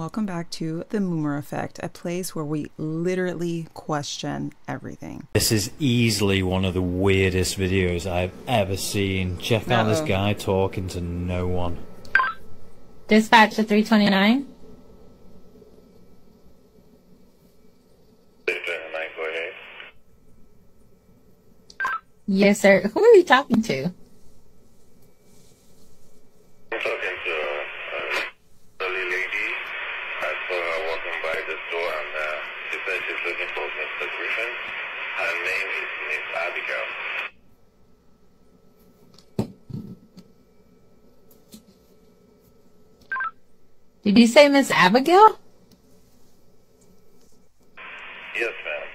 welcome back to The Moomer Effect, a place where we literally question everything. This is easily one of the weirdest videos I've ever seen. Check out this Uh-oh. guy talking to no one. Dispatch to 329. Yes, sir. Who are you talking to? I'm talking to uh, elderly lady. I saw her walking by the store and uh, she said she's looking for Mr. Griffin. Her name is Miss Abigail. Did you say Miss Abigail? Yes, ma'am.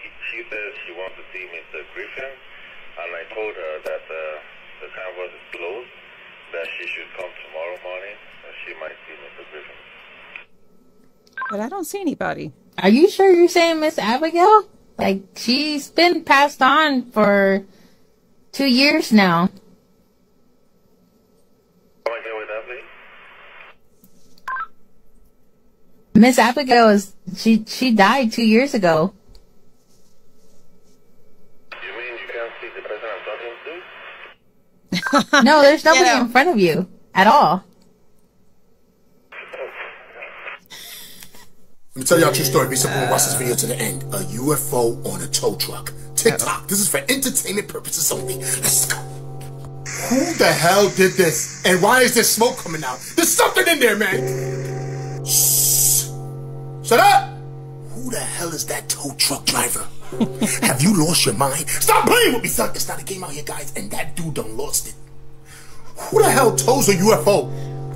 She, she says she wants to see Mr. Griffin, and I told her that uh, the canvas is closed, that she should come tomorrow morning, and she might see Mr. Griffin. But I don't see anybody. Are you sure you're saying Miss Abigail? Like, she's been passed on for two years now. Come again with that, please? Miss Abigail is, she, she died two years ago. You mean you can't see the person I'm talking to? No, there's nobody out. in front of you at all. Let me tell y'all a true story. Be simple and watch this video to the end. A UFO on a tow truck. TikTok. This is for entertainment purposes only. Let's go. Who the hell did this? And why is there smoke coming out? There's something in there, man. Shh. Up. Who the hell is that tow truck driver? Have you lost your mind? Stop playing with me, son. It's not a game out here, guys. And that dude done lost it. Who the hell tows a UFO?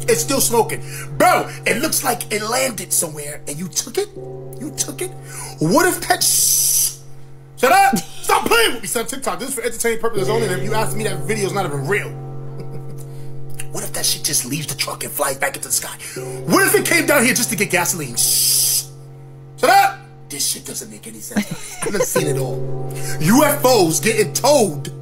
It's still smoking. Bro, it looks like it landed somewhere and you took it? You took it? What if that. Shut up! Stop playing with me, son. TikTok. This is for entertainment purposes only. And if you ask me, that video's not even real. what if that shit just leaves the truck and flies back into the sky? What if it came down here just to get gasoline? Shh! This shit doesn't make any sense. I've seen it all. UFOs getting towed.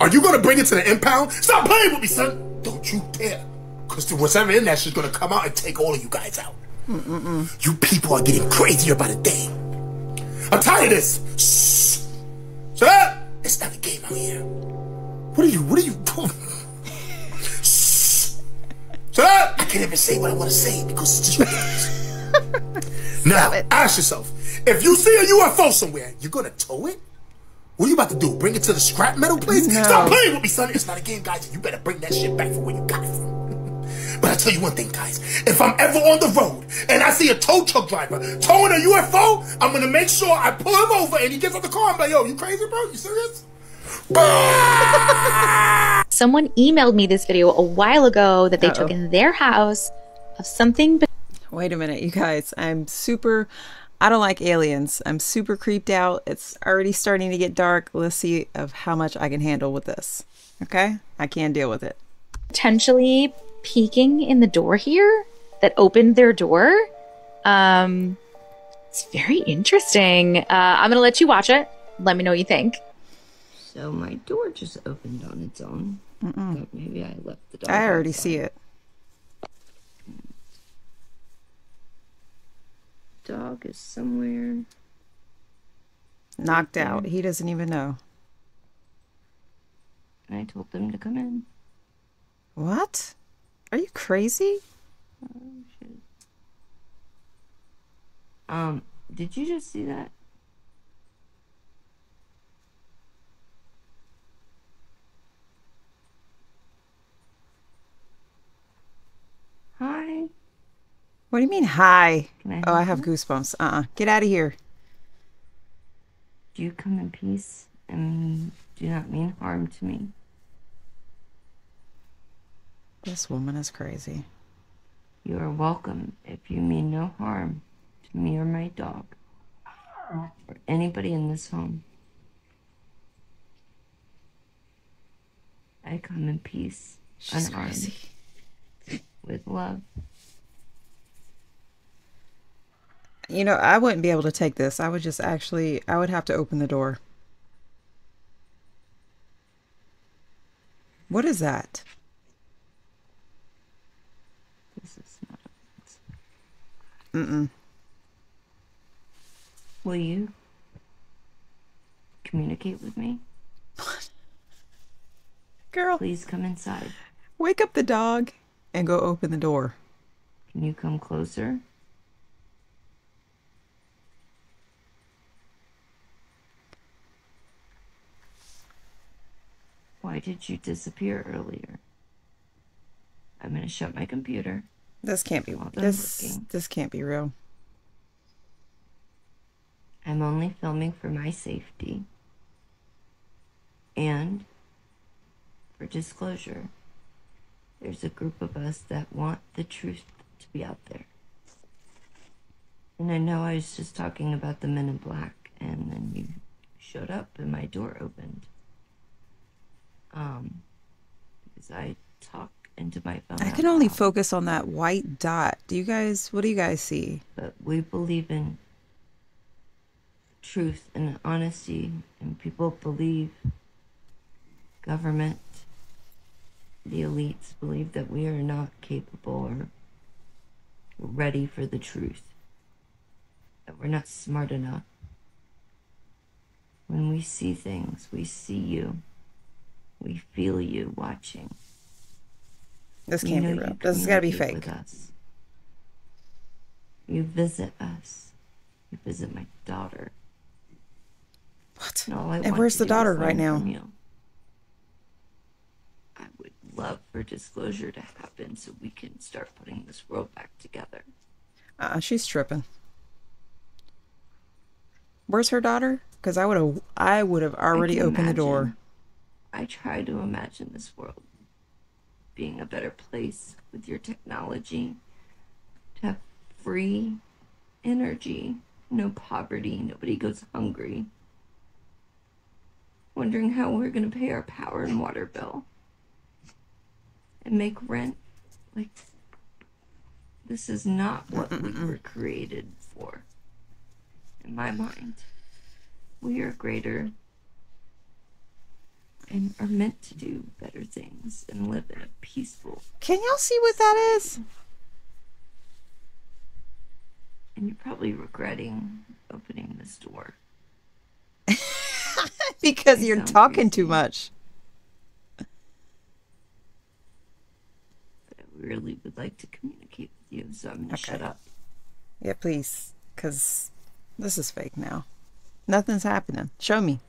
Are you gonna bring it to the impound? Stop playing with me, son! Don't you dare. Cause whatever in that shit's gonna come out and take all of you guys out. You people are getting crazier by the day. I'm tired of this. Shh. Shut up! It's not a game out here. What are you, what are you doing? Shh. Shut up! I can't even say what I wanna say because it's just ridiculous. now, ask yourself, if you see a UFO somewhere, you're gonna tow it? What are you about to do? Bring it to the scrap metal place? No. Stop playing with me, son. It's not a game, guys. You better bring that shit back from where you got it from. But I tell you one thing, guys. If I'm ever on the road and I see a tow truck driver towing a UFO, I'm gonna make sure I pull him over and he gets out the car. I'm like, yo, you crazy, bro? You serious? Someone emailed me this video a while ago that they took Uh-oh. in their house of something be- Wait a minute, you guys. I'm super. I don't like aliens. I'm super creeped out. It's already starting to get dark. Let's see of how much I can handle with this. Okay, I can't deal with it. potentially peeking in the door here that opened their door. Um, it's very interesting. Uh, I'm gonna let you watch it. Let me know what you think. So my door just opened on its own. Thought maybe I left the door. I already outside. see it. Dog is somewhere. Knocked out. He doesn't even know. I told them to come in. What? Are you crazy? Um, did you just see that? Hi. What do you mean, hi? Can I Oh, I have you? goosebumps. Uh uh Get out of here. Do you come in peace and do not mean harm to me? This woman is crazy. You are welcome if you mean no harm to me or my dog or anybody in this home. I come in peace, She's unarmed, crazy. with love. You know, I wouldn't be able to take this. I would just actually, I would have to open the door. What is that? This is not. Mm-mm. Will you communicate with me? Girl, Please come inside. wake up the dog and go open the door. Can you come closer? Why did you disappear earlier? I'm gonna shut my computer. This can't be this working. this can't be real. I'm only filming for my safety. And for disclosure, there's a group of us that want the truth to be out there. And I know I was just talking about the men in black, and then you showed up and my door opened. Um, because I talk into my phone. I can only loud. focus on that white dot. Do you guys what do you guys see? but we believe in truth and honesty, and people believe government, the elites believe that we are not capable or ready for the truth, that we're not smart enough. When we see things, we see you, we feel you watching. This can't be real. This has got to be fake. us. You visit us. You visit my daughter. What? And, And where's the daughter right now? I would love for disclosure to happen so we can start putting this world back together. Uh, she's tripping. Where's her daughter? Because I would have I would have already opened the door. I try to imagine this world being a better place with your technology, to have free energy, no poverty, nobody goes hungry. Wondering how we're going to pay our power and water bill and make rent. Like, this is not what we were created for, in my mind. We are greater and are meant to do better things and live in a peaceful Can y'all see what that is? and you're probably regretting opening this door. because You you're talking too much. I really would like to communicate with you, so I'm gonna shut up. Yeah, please. Because this is fake now. Nothing's happening. Show me.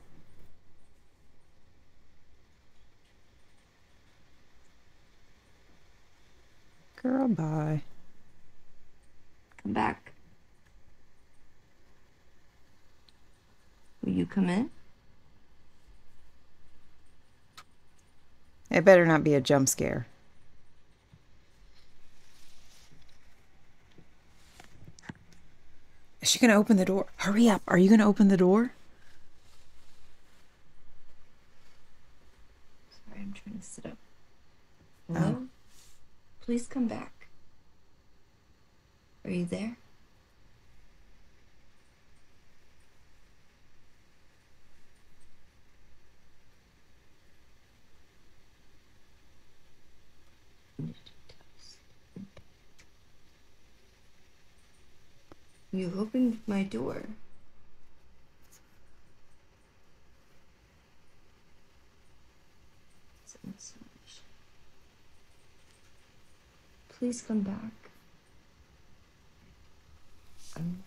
Girl, bye. Come back. Will you come in? It better not be a jump scare. Is she going to open the door? Hurry up. Are you going to open the door? Sorry, I'm trying to sit up. Oh. Hello? Please come back. Are you there? You opened my door an insinuation. Please come back. Um,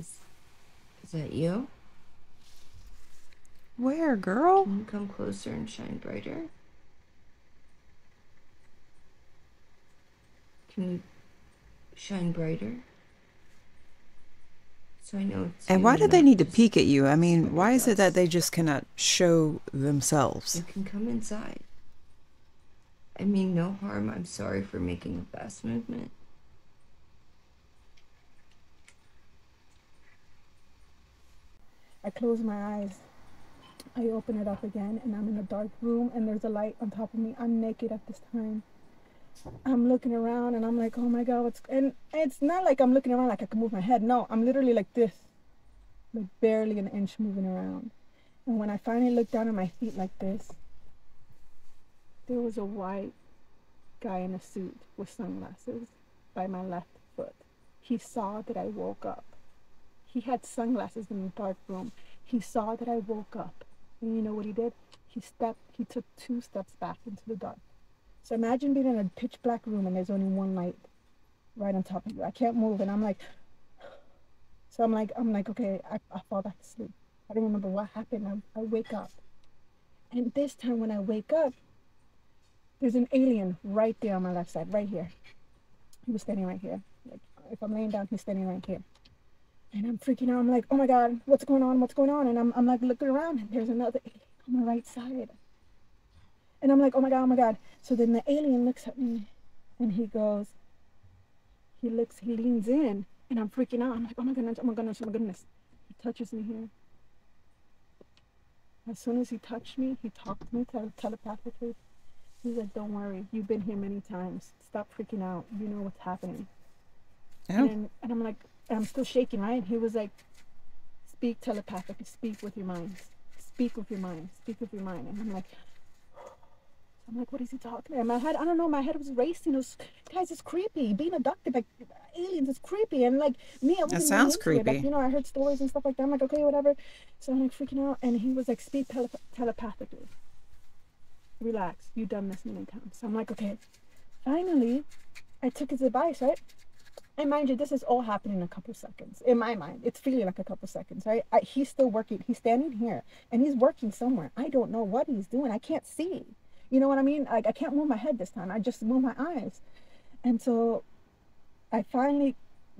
is, is that you? Where, girl? Can you come closer and shine brighter? Can you shine brighter? So I know it's And why do they need to peek at you? I mean, why is it that they just cannot show themselves? You can come inside. I mean no harm. I'm sorry for making a fast movement. I close my eyes. I open it up again, and I'm in a dark room, and there's a light on top of me. I'm naked at this time. I'm looking around, and I'm like, oh my god, what's. And it's not like I'm looking around like I can move my head. No, I'm literally like this, like barely an inch moving around. And when I finally looked down at my feet like this, there was a white guy in a suit with sunglasses by my left foot. He saw that I woke up. He had sunglasses in the dark room. He saw that I woke up. And you know what he did? He stepped, he took two steps back into the dark. So imagine being in a pitch black room and there's only one light right on top of you. I can't move and I'm like, so I'm like, I'm like, okay, I, I fall back to sleep. I don't remember what happened. I, I wake up. And this time when I wake up, there's an alien right there on my left side, right here. He was standing right here. Like if I'm laying down, he's standing right here. And I'm freaking out. I'm like, oh my God, what's going on? What's going on? And I'm, I'm like looking around and there's another on my right side. And I'm like, oh my God, oh my God. So then the alien looks at me and he goes, he looks, he leans in and I'm freaking out. I'm like, oh my goodness, oh my goodness, oh my goodness. He touches me here. As soon as he touched me, he talked to me tele- telepathically. He's like, don't worry, you've been here many times. Stop freaking out. You know what's happening. Oh. And, and I'm like, I'm still shaking, right? He was like, speak telepathically, speak with your mind. Speak with your mind, speak with your mind. And I'm like, I'm like, what is he talking about? My head, I don't know, my head was racing. It was, guys, it's creepy. Being abducted by aliens is creepy. And like me, I wasn't really sounds it. Like, you know, I heard stories and stuff like that. I'm like, okay, whatever. So I'm like freaking out. And he was like, speak tele- telepathically. Relax. You've done this many times. So I'm like, okay. Finally, I took his advice, right? And mind you, this is all happening in a couple seconds. In my mind, it's feeling like a couple seconds, right? I, he's still working. He's standing here and he's working somewhere. I don't know what he's doing. I can't see. You know what I mean? Like I can't move my head this time. I just move my eyes. And so I finally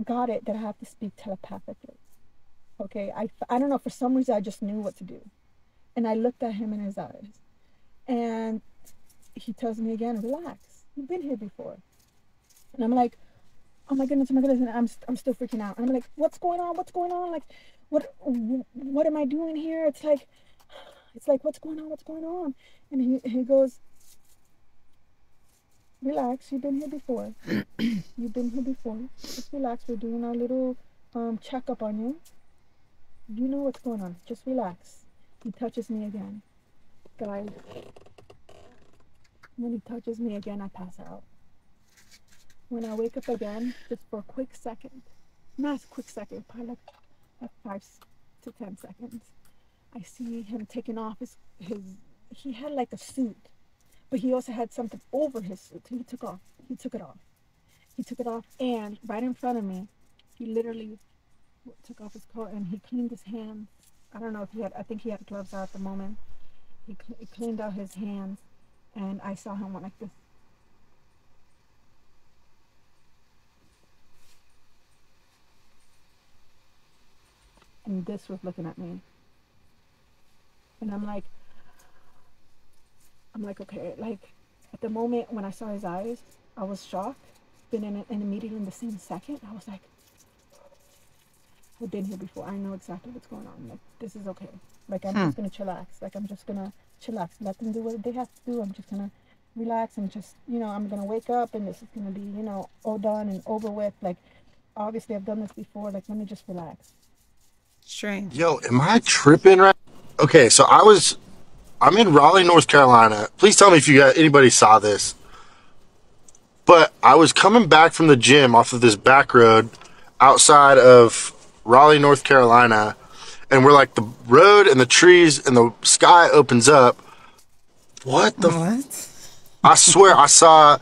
got it that I have to speak telepathically. Okay. I, I don't know. For some reason, I just knew what to do. And I looked at him in his eyes. And he tells me again, relax. You've been here before. And I'm like, oh my goodness, oh my goodness. And I'm, I'm still freaking out. And I'm like, what's going on? What's going on? Like, what, what am I doing here? It's like, it's like, what's going on? What's going on? And he, he goes, relax. You've been here before. You've been here before. Just relax. We're doing our little um, checkup on you. You know what's going on. Just relax. He touches me again. Guys, when he touches me again, I pass out. When I wake up again, just for a quick second, not a quick second, probably like, five to ten seconds, I see him taking off his, his he had like a suit, but he also had something over his suit. He took off. He took it off. He took it off, and right in front of me, he literally took off his coat and he cleaned his hands. I don't know if he had. I think he had gloves out at the moment. He, cl- he cleaned out his hands, and I saw him went like this. And this was looking at me. And I'm like, I'm like, okay, like at the moment when I saw his eyes, I was shocked. Then in, and immediately in the same second, I was like, I've been here before. I know exactly what's going on. Like this is okay. Like I'm just hmm. gonna chillax. Like I'm just gonna chillax. Let them do what they have to do. I'm just gonna relax and just you know I'm gonna wake up and this is gonna be you know all done and over with. Like obviously I've done this before. Like let me just relax. Strange. Yo, am I tripping right? Okay, so I was, I'm in Raleigh, North Carolina. Please tell me if you got anybody saw this. But I was coming back from the gym off of this back road outside of Raleigh, North Carolina, and we're like the road and the trees and the sky opens up. What the? What? I swear I saw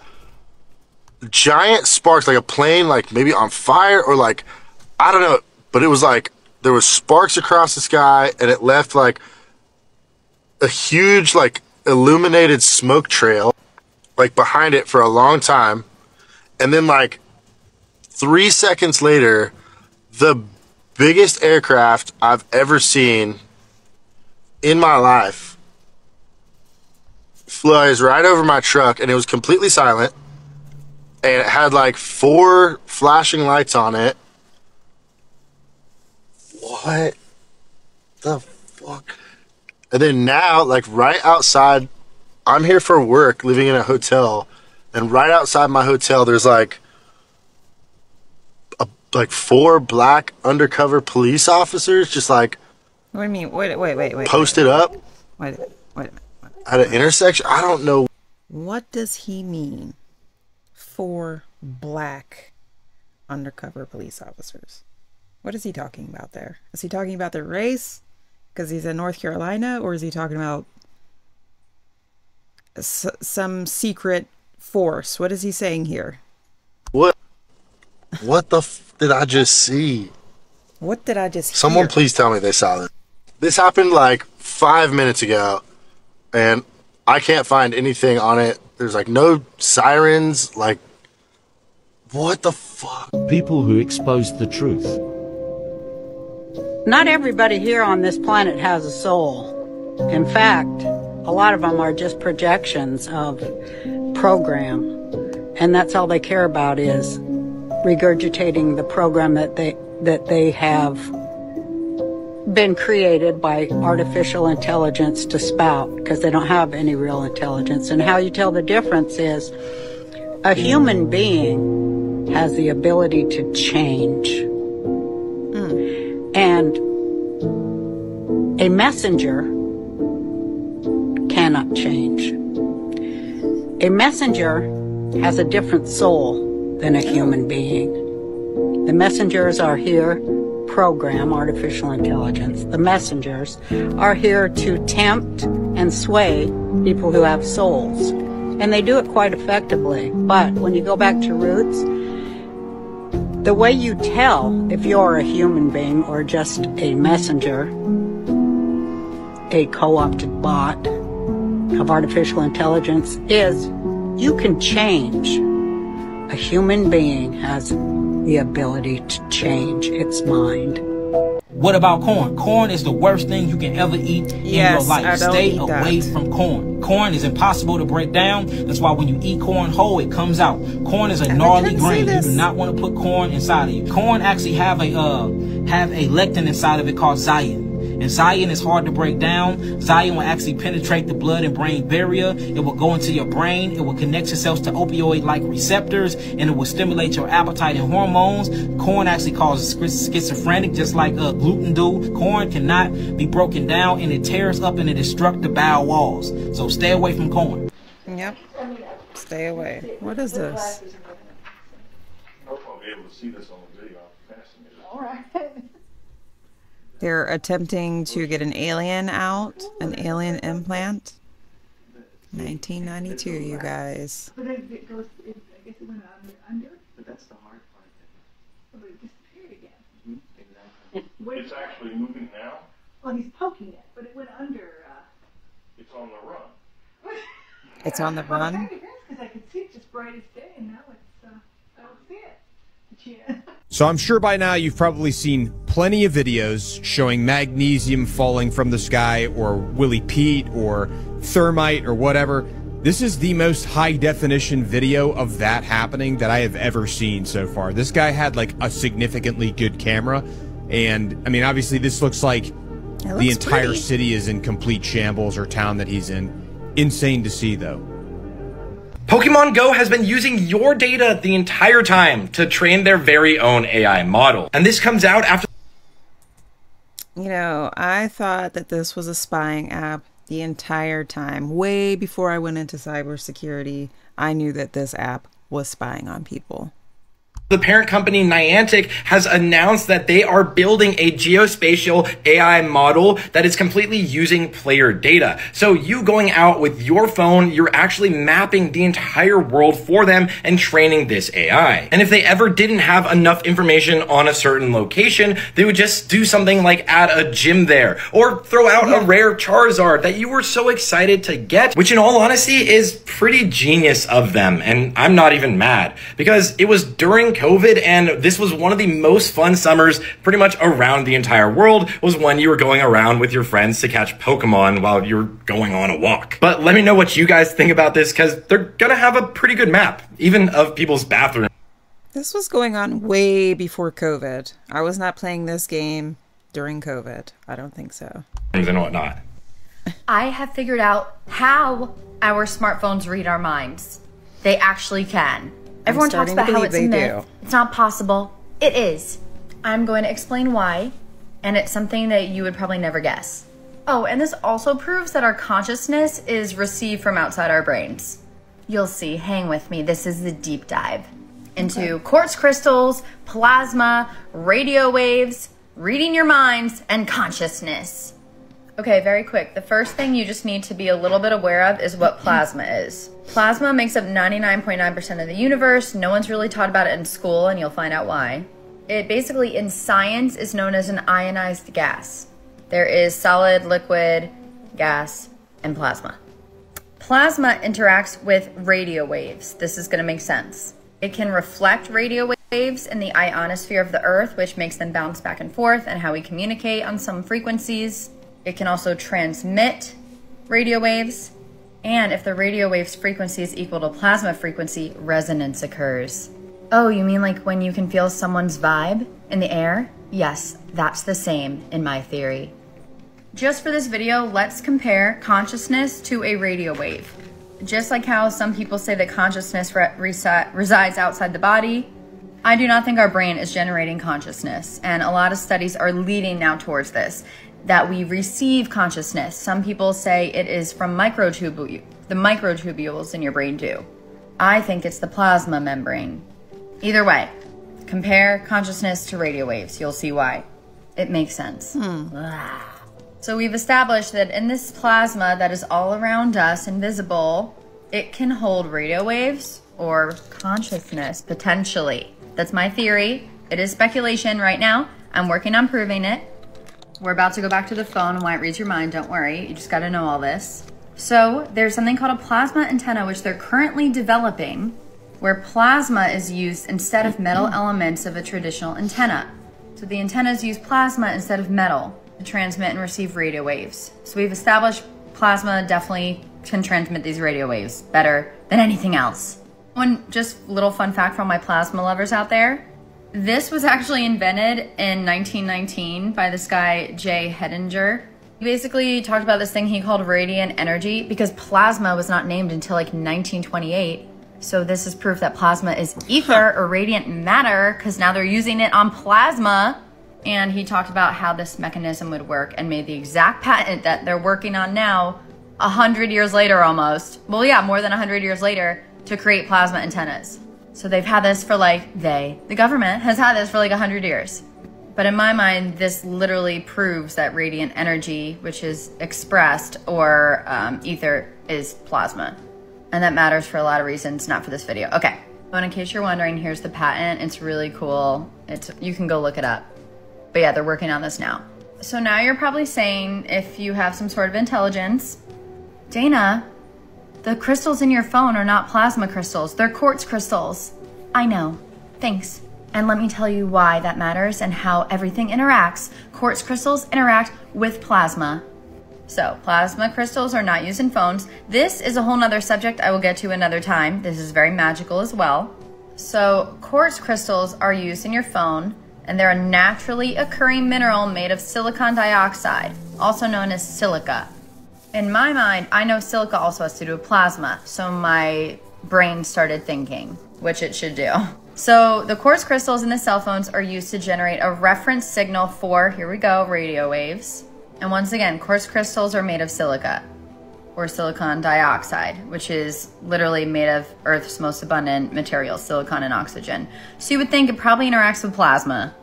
giant sparks, like a plane, like maybe on fire or like I don't know, but it was like there was sparks across the sky, and it left like a huge like illuminated smoke trail, like behind it for a long time, and then like three seconds later, the biggest aircraft I've ever seen in my life flies right over my truck and it was completely silent and it had like four flashing lights on it. What the fuck? And then now, like right outside, I'm here for work, living in a hotel, and right outside my hotel, there's like a, like four black undercover police officers just like What do you mean? Wait, wait, wait, wait. posted up Wait, wait, wait a minute. at an intersection. I don't know. What does he mean for black undercover police officers? What is he talking about there? Is he talking about the race because he's in North Carolina, or is he talking about s- some secret force? What is he saying here? What? What the f- did I just see? What did I just see? Someone hear? please tell me they saw this. This happened like five minutes ago, and I can't find anything on it. There's like no sirens. Like, what the fuck? People who expose the truth. Not everybody here on this planet has a soul. In fact, a lot of them are just projections of program. And that's all they care about is regurgitating the program that they that they have been created by artificial intelligence to spout because they don't have any real intelligence. And how you tell the difference is a human being has the ability to change. And a messenger cannot change. A messenger has a different soul than a human being. The messengers are here, program artificial intelligence. The messengers are here to tempt and sway people who have souls. And they do it quite effectively. But when you go back to roots, the way you tell if you're a human being or just a messenger, a co opted bot of artificial intelligence, is you can change. A human being has the ability to change its mind. What about corn? Corn is the worst thing you can ever eat in your life. Stay away that. from corn. Corn is impossible to break down. That's why when you eat corn whole, it comes out. Corn is a gnarly grain. You do not want to put corn inside of you. Corn actually have a uh have a lectin inside of it called zein. And zein is hard to break down. Zein will actually penetrate the blood and brain barrier. It will go into your brain. It will connect yourself to opioid-like receptors, and it will stimulate your appetite and hormones. Corn actually causes schizophrenic, just like uh, gluten do. Corn cannot be broken down, and it tears up and it destructs the bowel walls. So stay away from corn. Yep. Stay away. What is this? I hope I'll be able to see this on the video. I'm fascinated. All right. They're attempting to get an alien out, an alien implant. 1992, you guys. But then it goes, it, I guess it went under, under. But that's the hard part. But it disappeared again. Exactly. It's actually moving now. Well, he's poking it, but it went under. Uh, It's on the run. It's on the run. kind of is because I could see it just bright as day, and now it's, uh, I don't see it. Yeah. So I'm sure by now you've probably seen plenty of videos showing magnesium falling from the sky or Willy Pete or thermite or whatever. This is the most high definition video of that happening that I have ever seen so far. This guy had like a significantly good camera. And I mean, obviously, this looks like the entire pretty. city is in complete shambles or town that he's in. Insane to see, though. Pokemon Go has been using your data the entire time to train their very own AI model. And this comes out after You know, I thought that this was a spying app the entire time. Way before I went into cybersecurity, I knew that this app was spying on people. The parent company Niantic has announced that they are building a geospatial AI model that is completely using player data. So you going out with your phone, you're actually mapping the entire world for them and training this AI. And if they ever didn't have enough information on a certain location, they would just do something like add a gym there or throw out a rare Charizard that you were so excited to get, which in all honesty is pretty genius of them. And I'm not even mad because it was during COVID and this was one of the most fun summers pretty much around the entire world was when you were going around with your friends to catch Pokemon while you're going on a walk. But let me know what you guys think about this because they're gonna have a pretty good map, even of people's bathrooms. This was going on way before COVID. I was not playing this game during COVID. I don't think so. and whatnot. I have figured out how our smartphones read our minds. They actually can. Everyone talks about how it's a myth. do. It's not possible. It is. I'm going to explain why, and it's something that you would probably never guess. Oh, and this also proves that our consciousness is received from outside our brains. You'll see. Hang with me. This is the deep dive into quartz crystals, plasma, radio waves, reading your minds, and consciousness. Okay, very quick. The first thing you just need to be a little bit aware of is what plasma is. Plasma makes up 99.9% of the universe. No one's really taught about it in school, and you'll find out why. It basically, in science, is known as an ionized gas. There is solid, liquid, gas, and plasma. Plasma interacts with radio waves. This is going to make sense. It can reflect radio waves in the ionosphere of the Earth, which makes them bounce back and forth, and how we communicate on some frequencies. It can also transmit radio waves. And if the radio wave's frequency is equal to plasma frequency, resonance occurs. Oh, you mean like when you can feel someone's vibe in the air? Yes, that's the same in my theory. Just for this video, let's compare consciousness to a radio wave. Just like how some people say that consciousness re- resides outside the body, I do not think our brain is generating consciousness. And a lot of studies are leading now towards this that we receive consciousness. Some people say it is from microtubu- the microtubules in your brain do. I think it's the plasma membrane. Either way, compare consciousness to radio waves. You'll see why. It makes sense. Hmm. So we've established that in this plasma that is all around us, invisible, it can hold radio waves or consciousness potentially. That's my theory. It is speculation right now. I'm working on proving it. We're about to go back to the phone and why it reads your mind. Don't worry. You just got to know all this. So there's something called a plasma antenna, which they're currently developing, where plasma is used instead of metal elements of a traditional antenna. So the antennas use plasma instead of metal to transmit and receive radio waves. So we've established plasma definitely can transmit these radio waves better than anything else. One just little fun fact from my plasma lovers out there. This was actually invented in 1919 by this guy, Jay Hettinger. He basically talked about this thing he called radiant energy because plasma was not named until like 1928. So this is proof that plasma is ether or radiant matter because now they're using it on plasma. And he talked about how this mechanism would work and made the exact patent that they're working on now, a hundred years later almost. Well, yeah, more than a hundred years later to create plasma antennas. So they've had this for like they, the government has had this for like a hundred years. But in my mind, this literally proves that radiant energy, which is expressed or um, ether, is plasma. And that matters for a lot of reasons, not for this video. Okay. But in case you're wondering, here's the patent. It's really cool. It's you can go look it up. But yeah, they're working on this now. So now you're probably saying, if you have some sort of intelligence, Dana, the crystals in your phone are not plasma crystals, they're quartz crystals. I know. Thanks. And let me tell you why that matters and how everything interacts. Quartz crystals interact with plasma. So, plasma crystals are not used in phones. This is a whole nother subject I will get to another time. This is very magical as well. So, quartz crystals are used in your phone, and they're a naturally occurring mineral made of silicon dioxide, also known as silica. In my mind, I know silica also has to do with plasma, so my brain started thinking, which it should do. So the quartz crystals in the cell phones are used to generate a reference signal for, here we go, radio waves. And once again, quartz crystals are made of silica or silicon dioxide, which is literally made of Earth's most abundant material, silicon and oxygen. So you would think it probably interacts with plasma.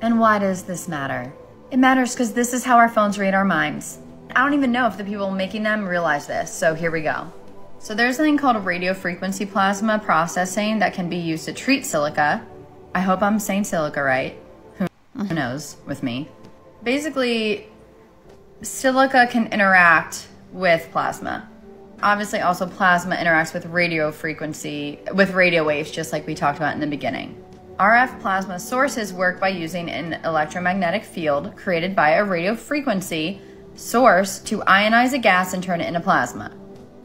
And why does this matter? It matters because this is how our phones read our minds. I don't even know if the people making them realize this, so here we go. So there's something called radio frequency plasma processing that can be used to treat silica. I hope I'm saying silica right. Who knows with me? Basically, silica can interact with plasma. Obviously, also plasma interacts with radio frequency, with radio waves, just like we talked about in the beginning. RF plasma sources work by using an electromagnetic field created by a radio frequency source to ionize a gas and turn it into plasma.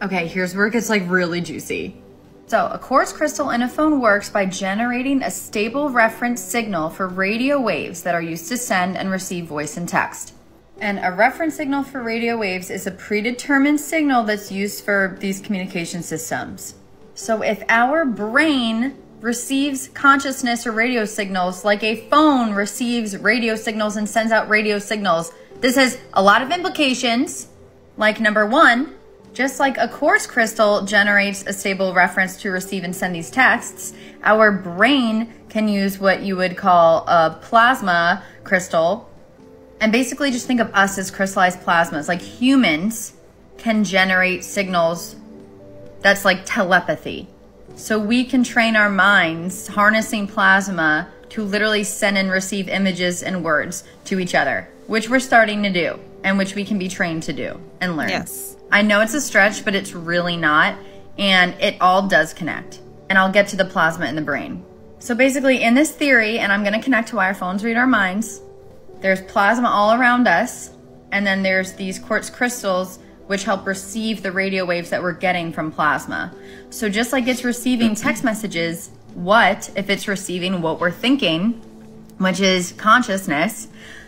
Okay, here's where it gets like really juicy. So, a quartz crystal in a phone works by generating a stable reference signal for radio waves that are used to send and receive voice and text. And a reference signal for radio waves is a predetermined signal that's used for these communication systems. So, if our brain receives consciousness or radio signals like a phone receives radio signals and sends out radio signals, this has a lot of implications. Like, number one, Just like a quartz crystal generates a stable reference to receive and send these texts, our brain can use what you would call a plasma crystal. And basically, just think of us as crystallized plasmas. Like humans can generate signals that's like telepathy. So we can train our minds harnessing plasma to literally send and receive images and words to each other, which we're starting to do and which we can be trained to do and learn. Yes. I know it's a stretch, but it's really not. And it all does connect. And I'll get to the plasma in the brain. So basically, in this theory, and I'm going to connect to why our phones read our minds, there's plasma all around us. And then there's these quartz crystals which help receive the radio waves that we're getting from plasma. So just like it's receiving text messages, what if it's receiving what we're thinking, which is consciousness?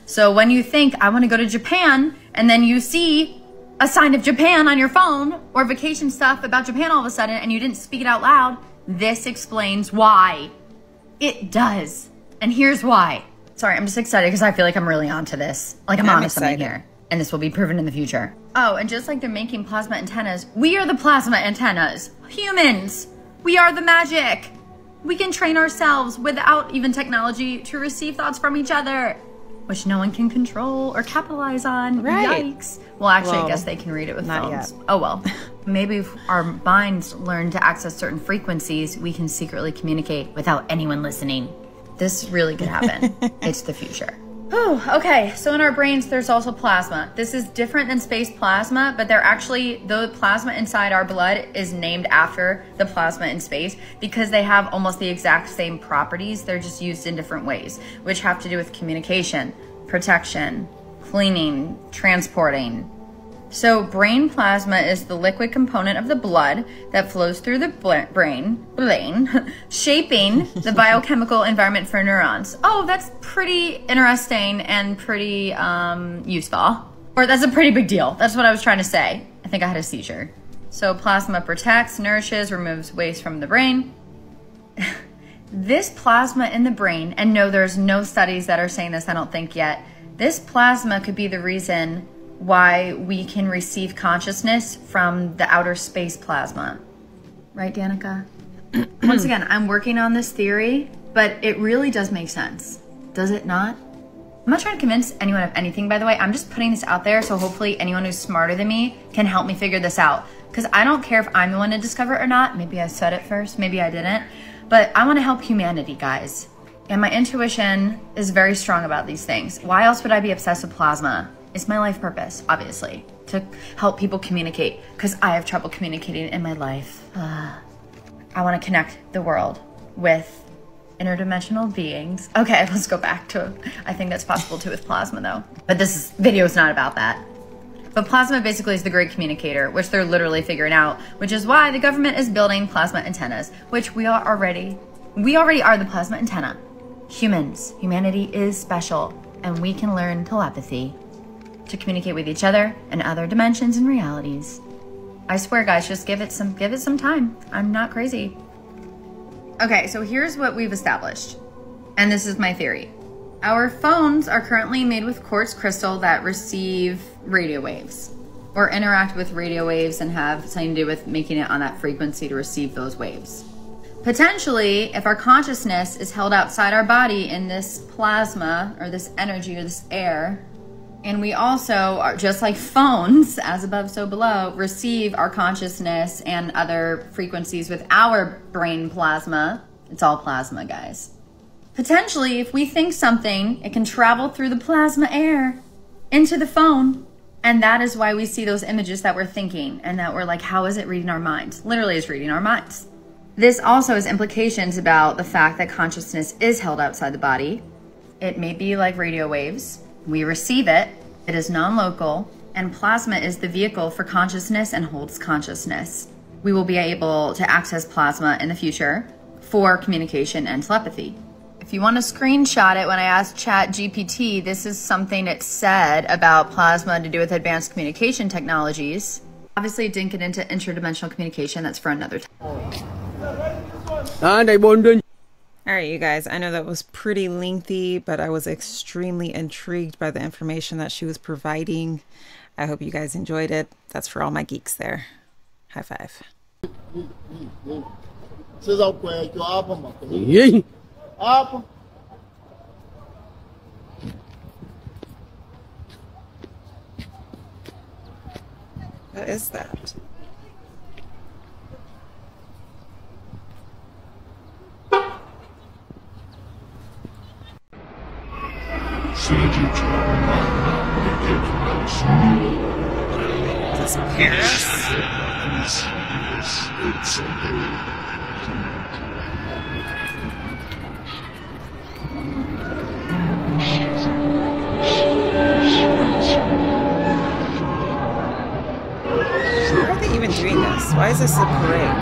So when you think, I want to go to Japan, and then you see a sign of Japan on your phone or vacation stuff about Japan all of a sudden and you didn't speak it out loud, this explains why. It does. And here's why. Sorry, I'm just excited because I feel like I'm really onto this. Like I'm, I'm onto something here. And this will be proven in the future. Oh, and just like they're making plasma antennas, we are the plasma antennas. Humans. We are the magic. We can train ourselves without even technology to receive thoughts from each other, which no one can control or capitalize on. Right. Yikes. Well, actually, Well, I guess they can read it with phones. yet. Oh well. Maybe if our minds learn to access certain frequencies, we can secretly communicate without anyone listening. This really could happen. it's the future. Whew, okay, so in our brains, there's also plasma. This is different than space plasma, but they're actually, the plasma inside our blood is named after the plasma in space because they have almost the exact same properties. They're just used in different ways, which have to do with communication, protection, cleaning, transporting. So, brain plasma is the liquid component of the blood that flows through the bl- brain, brain, shaping the biochemical environment for neurons. Oh, that's pretty interesting and pretty um, useful. Or that's a pretty big deal. That's what I was trying to say. I think I had a seizure. So, plasma protects, nourishes, removes waste from the brain. this plasma in the brain, and no, there's no studies that are saying this, I don't think yet. This plasma could be the reason why we can receive consciousness from the outer space plasma. Right, Danica? Once again, I'm working on this theory, but it really does make sense. Does it not? I'm not trying to convince anyone of anything, by the way. I'm just putting this out there so hopefully anyone who's smarter than me can help me figure this out. Because I don't care if I'm the one to discover it or not. Maybe I said it first, maybe I didn't. But I want to help humanity, guys. And my intuition is very strong about these things. Why else would I be obsessed with plasma? It's my life purpose, obviously, to help people communicate. Because I have trouble communicating in my life. Ah. I want to connect the world with interdimensional beings. Okay, let's go back to. I think that's possible too with plasma, though. But this video is not about that. But plasma basically is the great communicator, which they're literally figuring out, which is why the government is building plasma antennas, which we are already. We already are the plasma antenna. Humans, humanity is special, and we can learn telepathy to communicate with each other and other dimensions and realities. I swear, guys, just give it some give it some time. I'm not crazy. Okay, so here's what we've established. And this is my theory. Our phones are currently made with quartz crystal that receive radio waves or interact with radio waves and have something to do with making it on that frequency to receive those waves. Potentially, if our consciousness is held outside our body in this plasma or this energy or this air, and we also are just like phones, as above, so below, receive our consciousness and other frequencies with our brain plasma. It's all plasma, guys. Potentially, if we think something, it can travel through the plasma air into the phone. And that is why we see those images that we're thinking and that we're like, how is it reading our minds? Literally, it's reading our minds. This also has implications about the fact that consciousness is held outside the body. It may be like radio waves. We receive it, it is non local, and plasma is the vehicle for consciousness and holds consciousness. We will be able to access plasma in the future for communication and telepathy. If you want to screenshot it, when I asked Chat GPT, this is something it said about plasma to do with advanced communication technologies. Obviously, it didn't get into interdimensional communication. That's for another time. All right, you guys, I know that was pretty lengthy, but I was extremely intrigued by the information that she was providing. I hope you guys enjoyed it. That's for all my geeks there. High five. Água. What is that? This Paris? Why is this a parade?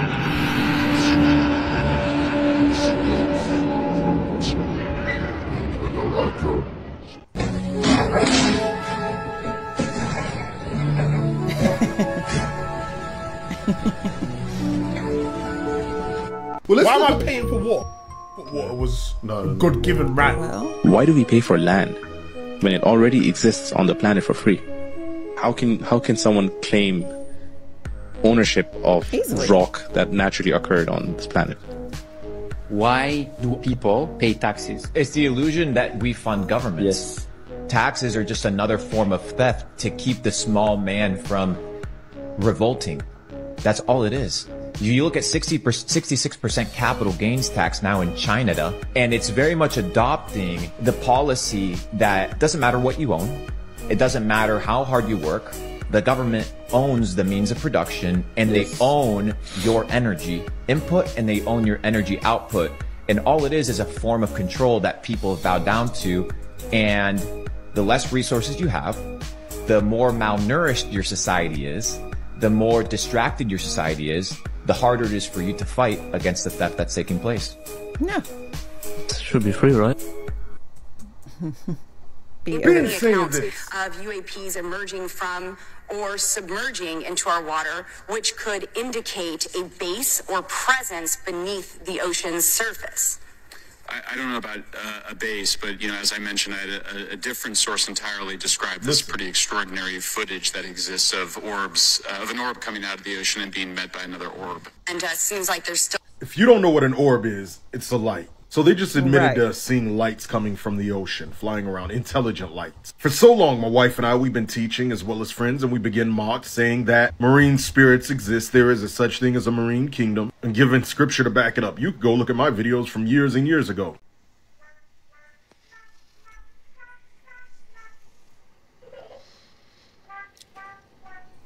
Why am I paying for what? But Water was a good given right. Why do we pay for land when it already exists on the planet for free? How can how can someone claim ownership of Easily. rock that naturally occurred on this planet? Why do people pay taxes? It's the illusion that we fund governments. Yes. Taxes are just another form of theft to keep the small man from revolting. That's all it is. You look at 60 66% capital gains tax now in China, and it's very much adopting the policy that doesn't matter what you own, it doesn't matter how hard you work, the government owns the means of production and they own your energy input and they own your energy output. And all it is is a form of control that people bow down to. And the less resources you have, the more malnourished your society is, the more distracted your society is, the harder it is for you to fight against the theft that's taking place. No. Should be free, right? Be Many honest. accounts of UAPs emerging from or submerging into our water, which could indicate a base or presence beneath the ocean's surface. I, I don't know about uh, a base, but you know, as I mentioned, I had a, a different source entirely describe this pretty extraordinary footage that exists of orbs, uh, of an orb coming out of the ocean and being met by another orb. And uh, seems like there's still If you don't know what an orb is, it's a light. So they just admitted Right. to seeing lights coming from the ocean, flying around, intelligent lights. For so long, my wife and I, we've been teaching as well as friends, and we begin mocked, saying that marine spirits exist. There is a such thing as a marine kingdom, and given scripture to back it up. You go look at my videos from years and years ago.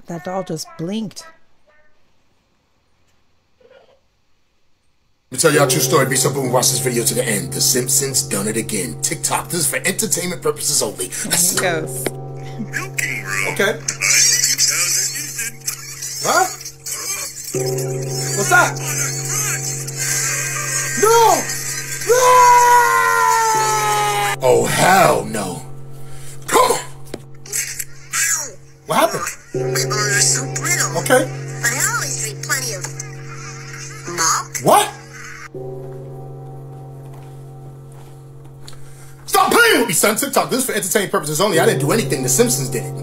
That doll just blinked. Let me tell y'all a true story. Be so boom. Watch this video to the end. The Simpsons done it again. TikTok. This is for entertainment purposes only. Let's go. Okay. Huh? What's that? No! Ah! Oh hell no! Come on! What happened? My bones are so brittle. Okay. But I always drink plenty of milk. What? Stop playing with me, son. TikTok. This is for entertainment purposes only. I didn't do anything. The Simpsons did it.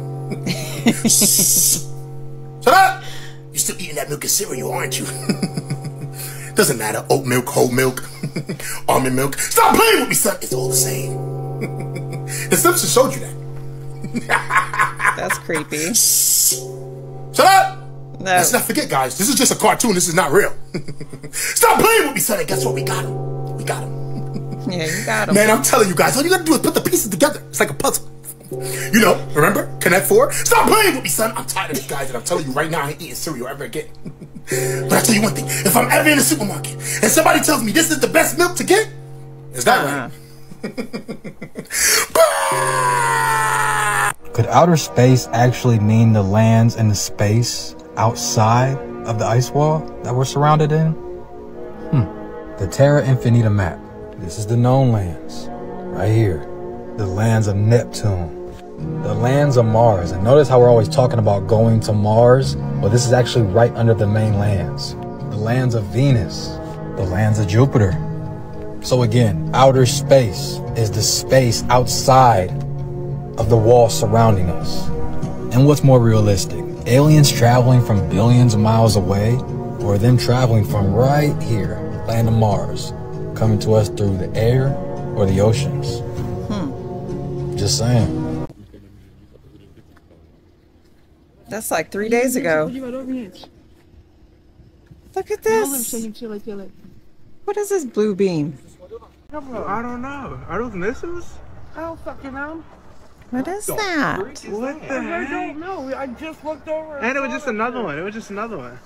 Shut up! You're still eating that milk and cereal, aren't you? Doesn't matter. Oat milk, whole milk, almond milk. Stop playing with me, son. It's all the same. the Simpsons showed you that. That's creepy. Shut up! No. Let's not forget, guys. This is just a cartoon. This is not real. Stop playing with me, son. And guess what? We got him. We got him. Yeah, you got him. Man, I'm telling you guys, all you gotta do is put the pieces together. It's like a puzzle. You know, remember? Connect Four? Stop playing with me, son. I'm tired of these guys, and I'm telling you right now, I ain't eating cereal ever again. but I tell you one thing: if I'm ever in a supermarket and somebody tells me this is the best milk to get, is that right? Could outer space actually mean the lands and the space outside of the ice wall that we're surrounded in? Hmm. The Terra Infinita map. This is the known lands. Right here. The lands of Neptune. The lands of Mars. And notice how we're always talking about going to Mars? Well, this is actually right under the main lands. The lands of Venus. The lands of Jupiter. So again, outer space is the space outside of the wall surrounding us. And what's more realistic? Aliens traveling from billions of miles away, or them traveling from right here, land of Mars, coming to us through the air or the oceans? Hmm. Just saying. That's like three days ago. Look at this. What is this blue beam? I don't know. Are those missiles? I don't fucking know. What is that? What the I heck? don't know. I just looked over. And it was just another one. It was just another one.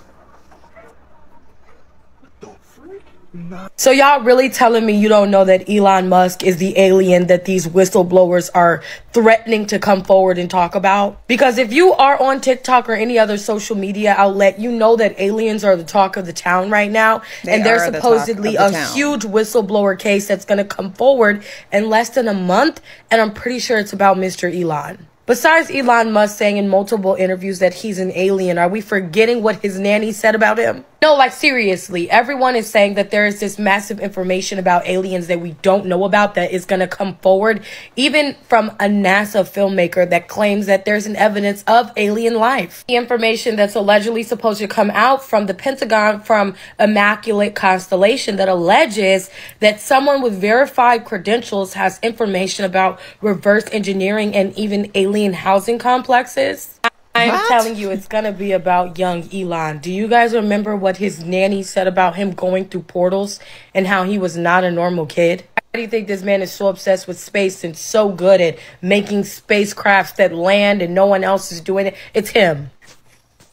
So y'all really telling me you don't know that Elon Musk is the alien that these whistleblowers are threatening to come forward and talk about? Because if you are on TikTok or any other social media outlet, you know that aliens are the talk of the town right now. They and there's supposedly the a huge whistleblower case that's going to come forward in less than a month. And I'm pretty sure it's about Mr. Elon. Besides Elon Musk saying in multiple interviews that he's an alien, are we forgetting what his nanny said about him? No, like seriously, everyone is saying that there is this massive information about aliens that we don't know about that is going to come forward, even from a NASA filmmaker that claims that there's an evidence of alien life. The information that's allegedly supposed to come out from the Pentagon from Immaculate Constellation that alleges that someone with verified credentials has information about reverse engineering and even alien housing complexes. I'm What? telling you, it's gonna be about young Elon. Do you guys remember what his nanny said about him going through portals and how he was not a normal kid? Why do you think this man is so obsessed with space and so good at making spacecrafts that land and no one else is doing it? It's him.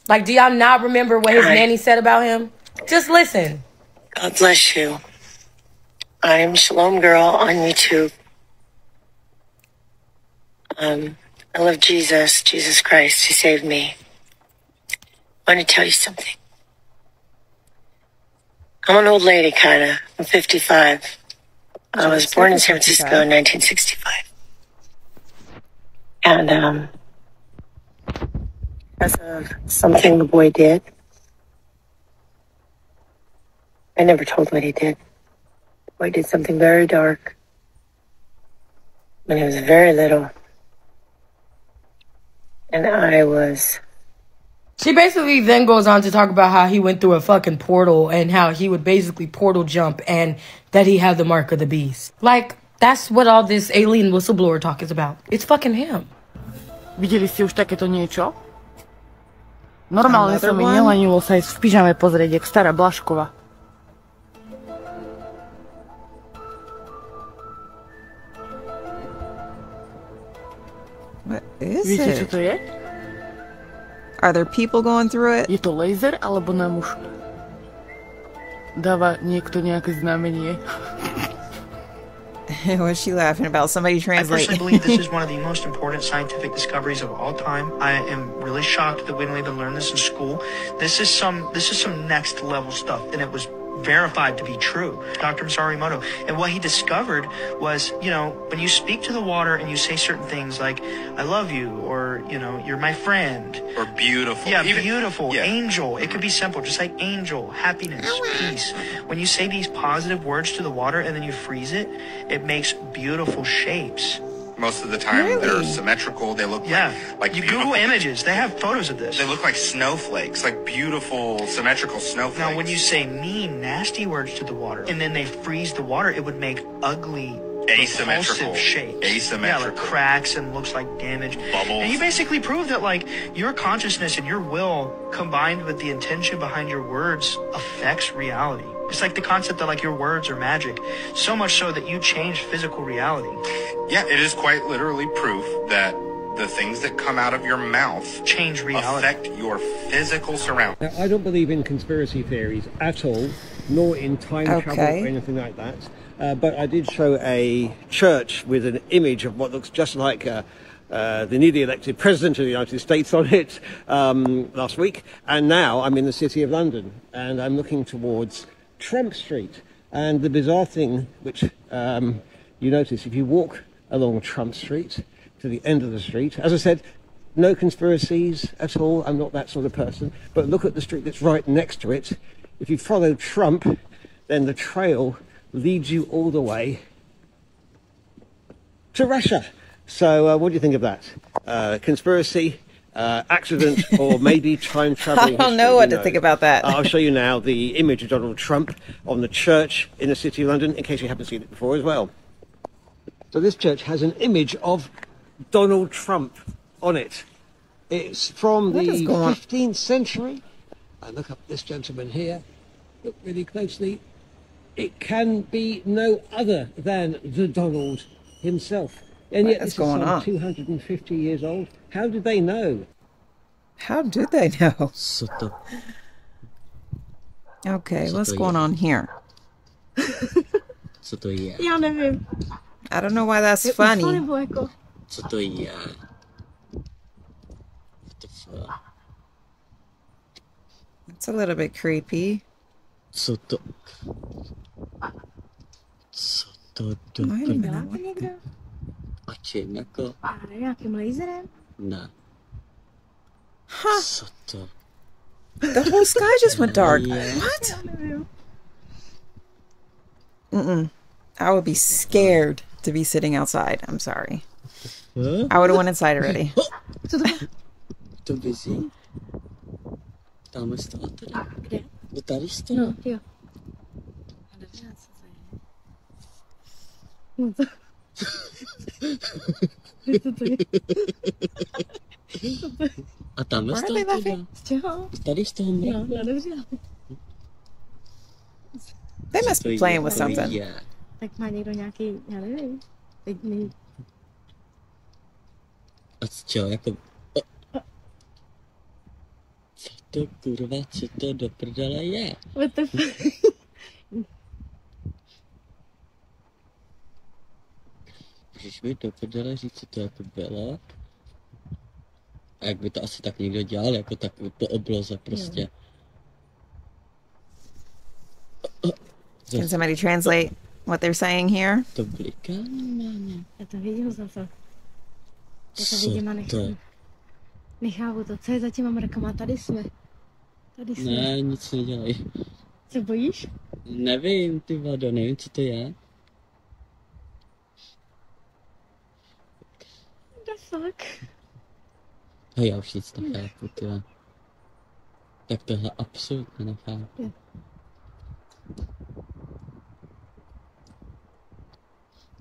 Like, do y'all not remember what his Hi. nanny said about him? Just listen. God bless you. I'm Shalom Girl on YouTube. Um, I love Jesus, Jesus Christ. He saved me. I want to tell you something. I'm an old lady, kind of. I'm 55. I was born in San Francisco in 1965. And, um, because of something the boy did, I never told what he did. The boy did something very dark when he was very little. And I was She basically then goes on to talk about how he went through a fucking portal and how he would basically portal jump and that he had the mark of the beast. Like, that's what all this alien whistleblower talk is about. It's fucking him. Videli ste už takéto niečo? Normálne Another sa mi one? nelanilo sa aj v pyžame pozrieť, jak stará Blaškova. What is Viete, čo it? to? Are there people going through it? Je to laser alebo nám už dáva niekto nejaké znamenie? What's she laughing about? Somebody translate. I personally believe this is one of the most important scientific discoveries of all time. I am really shocked that we didn't even learn this in school. This is some this is some next level stuff, and it was verified to be true. Dr. Masaru Emoto. And what he discovered was, you know, when you speak to the water and you say certain things like, I love you, or, you know, you're my friend. Or beautiful. Yeah, Even- beautiful. yeah. Angel. It could be simple, just like angel, happiness, peace. When you say these positive words to the water and then you freeze it, it makes beautiful shapes. Most of the time, they're symmetrical. They look Yeah. like, like You beautiful- Google images, they have photos of this. They look like snowflakes, like beautiful symmetrical snowflakes. Now, when you say mean, nasty words to the water, and then they freeze the water, it would make ugly, Asymmetrical. shapes. Asymmetrical. Yeah, like cracks and looks like damage. Bubbles. And you basically prove that, like, your consciousness and your will combined with the intention behind your words affects reality. It's like the concept that, like, your words are magic. So much so that you change physical reality. yeah, it is quite literally proof that the things that come out of your mouth change reality. affect your physical surroundings. Now, I don't believe in conspiracy theories at all, nor in time travel or anything like that. Uh, but I did show a church with an image of what looks just like uh, uh, the newly elected president of the United States on it um, last week. And now I'm in the city of London and I'm looking towards Trump Street. And the bizarre thing, which um, you notice if you walk along Trump Street to the end of the street, as I said, no conspiracies at all. I'm not that sort of person. But look at the street that's right next to it. If you follow Trump, then the trail leads you all the way to Russia. So, uh, what do you think of that? Uh, conspiracy, uh, accident, or maybe time traveling? I don't history? know what to think about that. I'll show you now the image of Donald Trump on the church in the city of London, in case you haven't seen it before as well. So, this church has an image of Donald Trump on it. It's from What the is going on? 15th century. And look up this gentleman here. Look really closely. It can be no other than the Donald himself. And yet, is this is going on? 250 years old. How did they know? How did they know? Okay, what's going on here? Co to je? Já nevím. I don't know why that's Je funny. UFO nebo jako... Co to je? What the fuck? It's a little bit creepy. Co to... Co to do... Wait a minute, Dělá to někdo? A čím jako? A nějakým laserem? Ne. Co to? The whole sky just went dark. Yeah. What? Mm-mm. I would be scared to be sitting outside. I'm sorry. Huh? I would have went inside already. Co to bylo? To vizí? Tamhle stala teda. Kde? No No, co to je? No. Co to je? A they teda. laughing? Z čeho? Tady z toho No, mraku. no dobře. They must be playing with something. Tak má někdo nějaký, já nevím. Teď není. A z čeho jako... Co to kurva, co to do prdele je? What the fuck? Můžeš mi do prdele říct, co to jako bylo? A jak by to asi tak někdo dělal, jako tak po obloze prostě. Can somebody translate what they're saying here? To bliká? Já to vidím za to. Já to Co vidím a to? nechám. Nechápu to. Co je za těma mrakama? Tady jsme. Tady jsme. Ne, nic nedělej. Se bojíš? Nevím, ty vado, nevím, co to je. What the fuck? Hej, já už nic nechápu, ty vole. Tak tohle absolutně nechápu.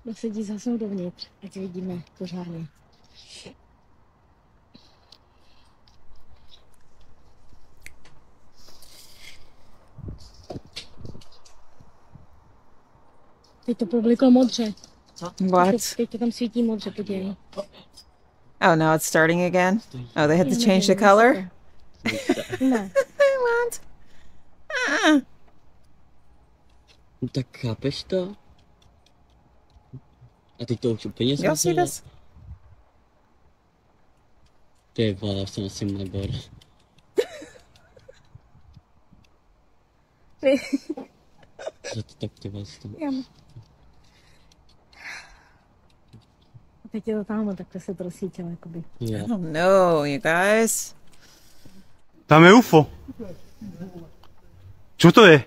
No sedí zasnou dovnitř, ať vidíme pořádně. Teď to publiklo modře. Teď, teď to tam svítí modře, podívej. Oh, now it's starting again? Oh, they had to change the color? Ne. What? Ah. No tak chápeš to? A teď to už úplně You see zmizelo. this? Ty vole, jsem asi magor. Co to to tamhle, takhle se to rozsvítilo, jakoby. I don't know, you guys. Tam je UFO. Čo to je?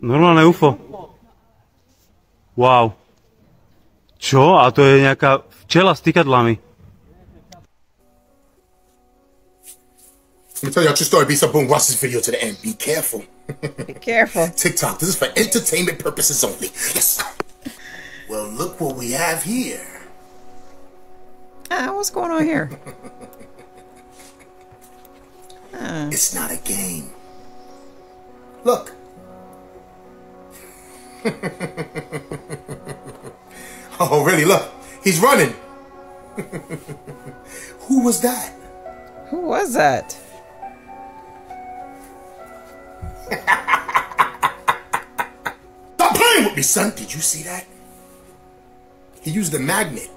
Normálne UFO. Wow. Čo? A to je nejaká včela s tykadlami. Let me tell you a true story. Be some boom. Watch this video to the end. Be careful. Be careful. TikTok. This is for entertainment purposes only. Yes. Well, look what we have here. Ah, what's going on here? Ah. It's not a game. Look. oh, really? Look. He's running. Who was that? Who was that? Stop playing with me, son. Did you see that? He used a magnet.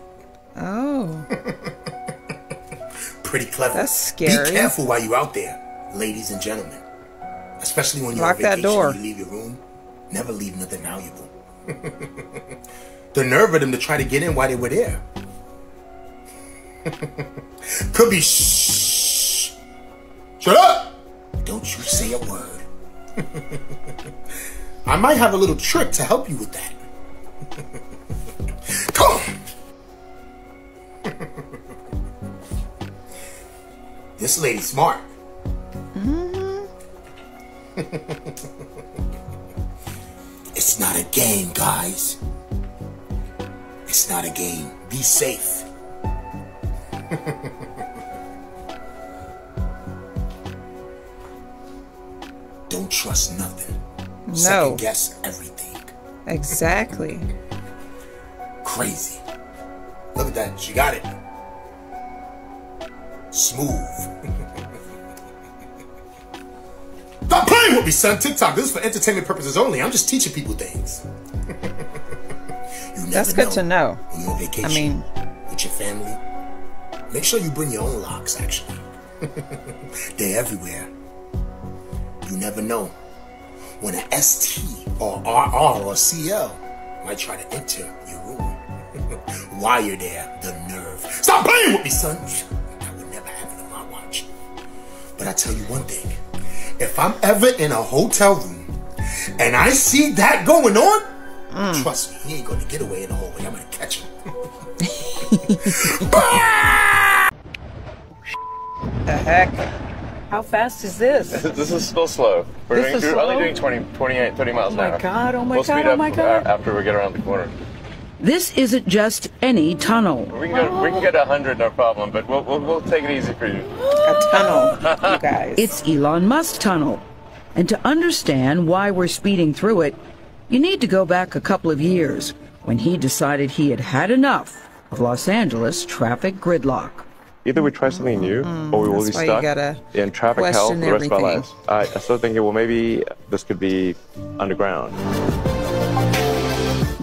Oh. Pretty clever. That's scary. Be careful while you're out there, ladies and gentlemen. Especially when you're Lock on that vacation door. you leave your room. Never leave nothing valuable. the nerve of them to try to get in while they were there. Could be shh. Shut up! Don't you say a word. I might have a little trick to help you with that. This lady's smart. Mm-hmm. it's not a game, guys. It's not a game. Be safe. Don't trust nothing. No. Second guess everything. Exactly. Crazy. Look at that. She got it. Smooth. Stop playing with me, son. TikTok. This is for entertainment purposes only. I'm just teaching people things. That's good to know. When you're on vacation I mean, with your family, make sure you bring your own locks, actually. They're everywhere. You never know when an ST or RR or CL might try to enter your room. While you're there, the nerve. Stop playing with me, son. But I tell you one thing. If I'm ever in a hotel room and I see that going on, trust me, he ain't gonna get away in the hallway. I'm gonna catch him. the heck? How fast is this? this is still slow. We're This doing, is slow? only doing 20, 28, 30 miles Oh an my hour. God, oh my we'll God, oh my uh, God. after we get around the corner. This isn't just any tunnel. We can go. We can get 100, no problem. But we'll, we'll, we'll take it easy for you. A tunnel, you guys. It's Elon Musk tunnel. And to understand why we're speeding through it, you need to go back a couple of years when he decided he had had enough of Los Angeles traffic gridlock. Either we try something new, or we will be Mm, that's why you stuck in traffic hell for the rest of our lives. I, I started thinking, well, maybe this could be underground.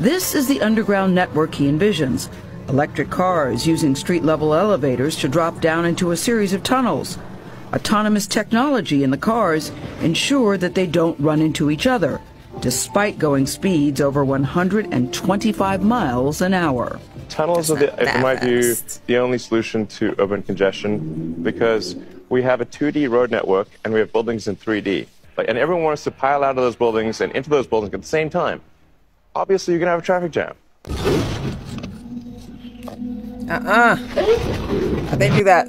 This is the underground network he envisions. Electric cars using street level elevators to drop down into a series of tunnels. Autonomous technology in the cars ensure that they don't run into each other, despite going speeds over 125 miles an hour. Tunnels are, the, in my view, the only solution to urban congestion because we have a 2D road network and we have buildings in 3D. Like, and everyone wants to pile out of those buildings and into those buildings at the same time. Obviously, you're going to have a traffic jam. Uh-uh. How'd they do that?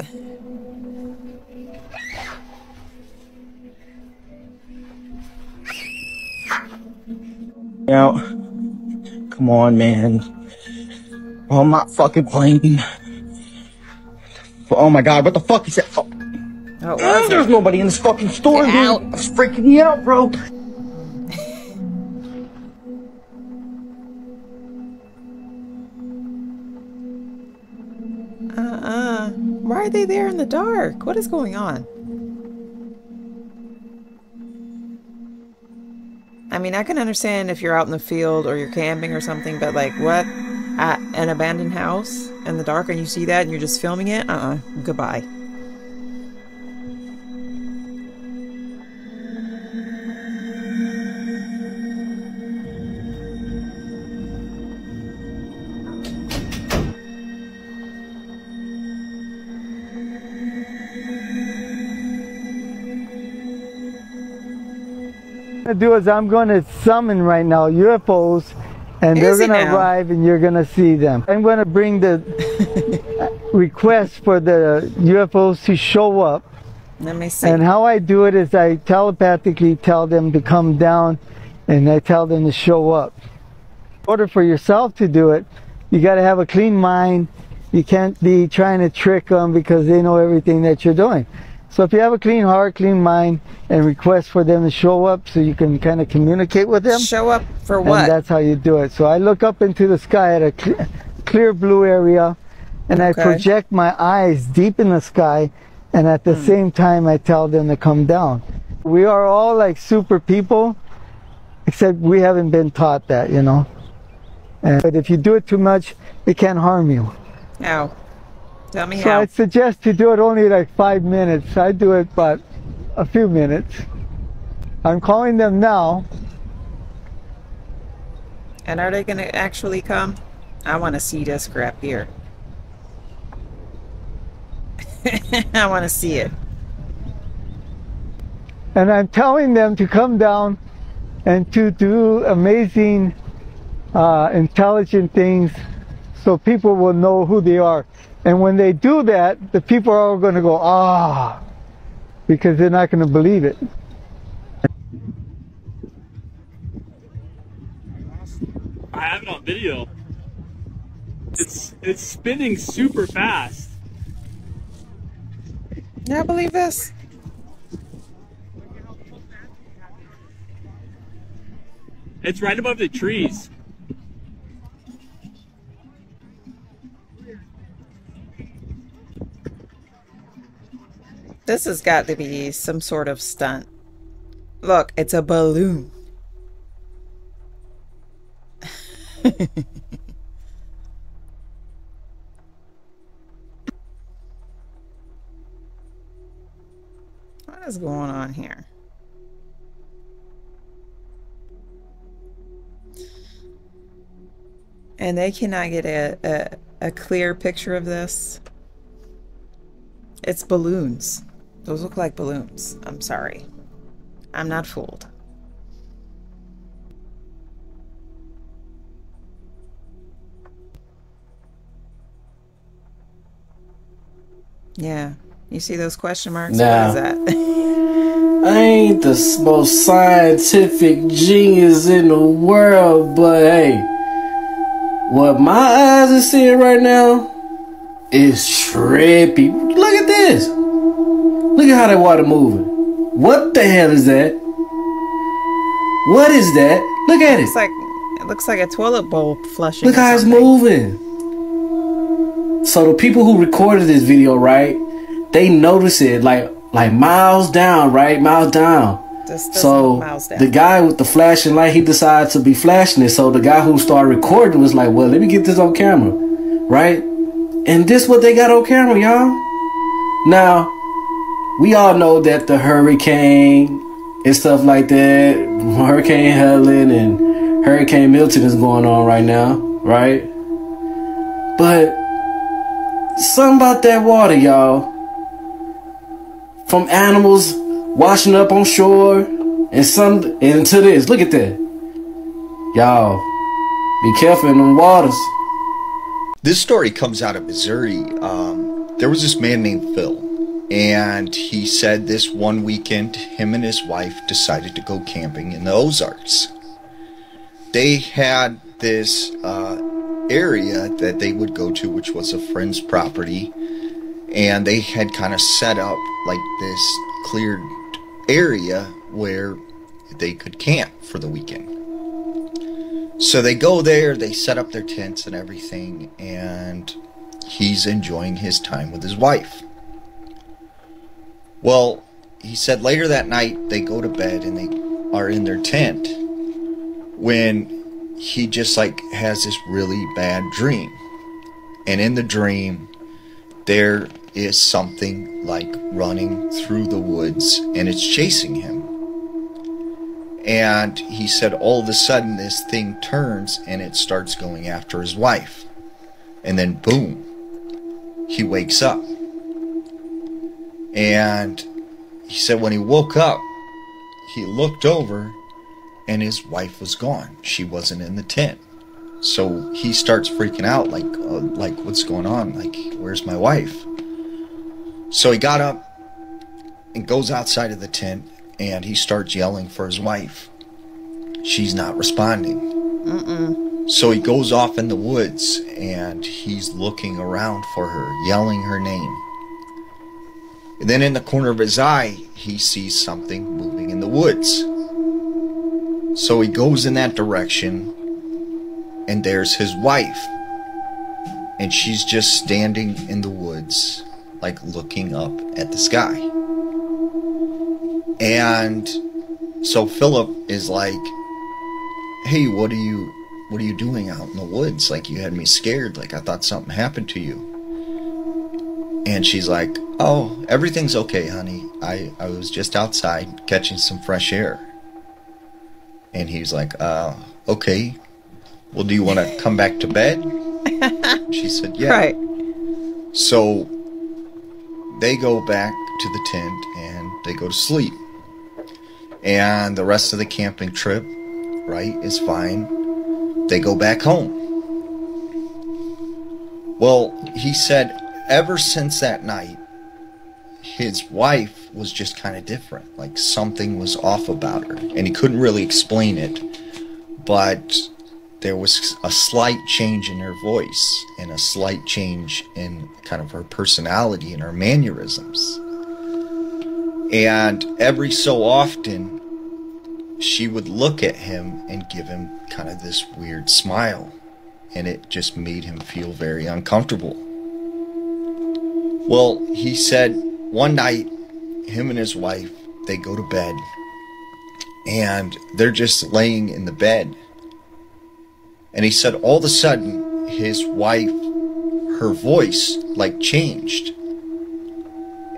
Now, come on, man. On my fucking plane. Oh my god, what the fuck is that? Oh, Oh, there's nobody in this fucking store, Get dude. out. It's freaking me out, bro. Uh-uh. Why are they there in the dark? What is going on? I mean, I can understand if you're out in the field or you're camping or something, but like, what? At an abandoned house in the dark and you see that and you're just filming it? Uh-uh. Goodbye. Gonna do is I'm gonna summon right now UFOs and they're gonna now? arrive and you're gonna see them. I'm gonna bring the request for the UFOs to show up. Let me see. And how I do it is I telepathically tell them to come down and I tell them to show up. In order for yourself to do it, you got to have a clean mind. You can't be trying to trick them because they know everything that you're doing. So if you have a clean heart, clean mind, and request for them to show up so you can kind of communicate with them. Show up for And what? that's how you do it. So I look up into the sky at a clear, clear blue area and I project my eyes deep in the sky and at the Hmm. same time I tell them to come down. We are all like super people except we haven't been taught that, you know. And, but if you do it too much, it can harm you. How? Tell me So how. I suggest to do it only like five minutes. I do it but a few minutes. I'm calling them now. And are they going to actually come? I want to see this crap here. I want to see it. and I'm telling them to come down and to do amazing, uh, intelligent things so people will know who they are. And when they do that, the people are all going to go, ah, because they're not going to believe it. I have it on video. It's it's spinning super fast. Now believe this. It's right above the trees. This has got to be some sort of stunt. Look, it's a balloon. what is going on here? And they cannot get a, a, a clear picture of this. It's balloons. Those look like balloons. I'm sorry. I'm not fooled. Yeah. You see those question marks? Nah. What is that? I ain't the most scientific genius in the world, but hey, what my eyes are seeing right now is trippy. Look at this. Look at how that water moving. What the hell is that? What is that? Look at it. It's like it looks like a toilet bowl flushing. Look how it's moving. So the people who recorded this video, right? They notice it like like miles down, right? Miles down. So miles down. the guy with the flashing light, he decided to be flashing it. So the guy who started recording was like, "Well, let me get this on camera, right?" And this what they got on camera, y'all. Now, we all know that the hurricane and stuff like that, Hurricane Helen and Hurricane Milton is going on right now, right? But something about that water, y'all. From animals washing up on shore and some and to this. Look at that. Y'all, be careful in them waters. This story comes out of Missouri. Um, there was this man named Phil, and he said this one weekend, him and his wife decided to go camping in the Ozarks. They had this uh, area that they would go to, which was a friend's property, and they had kind of set up like this cleared area where they could camp for the weekend. So they go there, they set up their tents and everything, and he's enjoying his time with his wife. Well, he said later that night they go to bed and they are in their tent when he just like has this really bad dream. And in the dream, there is something like running through the woods and it's chasing him. And he said all of a sudden this thing turns and it starts going after his wife. And then boom, he wakes up. And he said when he woke up, he looked over and his wife was gone. She wasn't in the tent. So he starts freaking out like uh, like what's going on? Like where's my wife? So he got up and goes outside of the tent and he starts yelling for his wife. She's not responding. Mm-mm. So he goes off in the woods and he's looking around for her, yelling her name. And then in the corner of his eye, he sees something moving in the woods. So he goes in that direction and there's his wife. And she's just standing in the woods, like looking up at the sky. And so Philip is like, "Hey, what are you what are you doing out in the woods? Like you had me scared. Like I thought something happened to you." And she's like, "Oh, everything's okay, honey. I I was just outside catching some fresh air." And he's like, "Uh, okay. Well, do you want to come back to bed?" She said, "Yeah." Right. So they go back to the tent and they go to sleep. And the rest of the camping trip right? Is fine. They go back home. Well, he said ever since that night, his wife was just kind of different. Like something was off about her. And he couldn't really explain it. But there was a slight change in her voice and a slight change in kind of her personality and her mannerisms. And every so often, she would look at him and give him kind of this weird smile. And it just made him feel very uncomfortable. Well, he said one night, him and his wife, they go to bed and they're just laying in the bed. And he said all of a sudden, his wife, her voice like changed.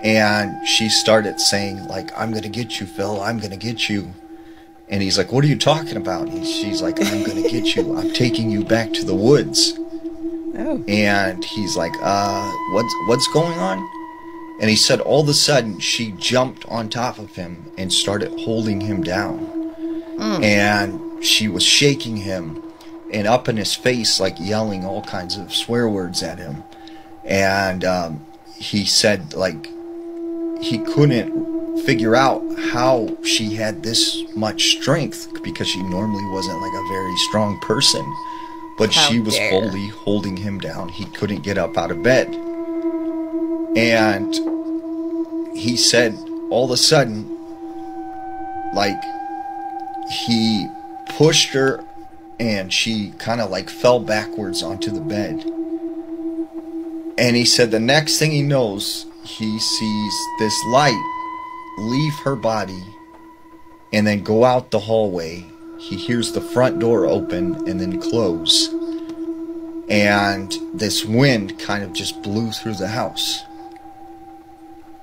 And she started saying, like, I'm gonna get you, Phil, I'm gonna get you. And he's like, What are you talking about? And she's like, I'm gonna get you. I'm taking you back to the woods. Oh. And he's like, uh, what's what's going on? And he said all of a sudden she jumped on top of him and started holding him down. Mm. And she was shaking him and up in his face, like yelling all kinds of swear words at him. And um, he said, like, he couldn't figure out how she had this much strength because she normally wasn't like a very strong person. But How she was dare. fully holding him down. He couldn't get up out of bed. And he said all of a sudden, like, he pushed her and she kind of like fell backwards onto the bed. And he said the next thing he knows, he sees this light leave her body and then go out the hallway. He hears the front door open and then close. And this wind kind of just blew through the house.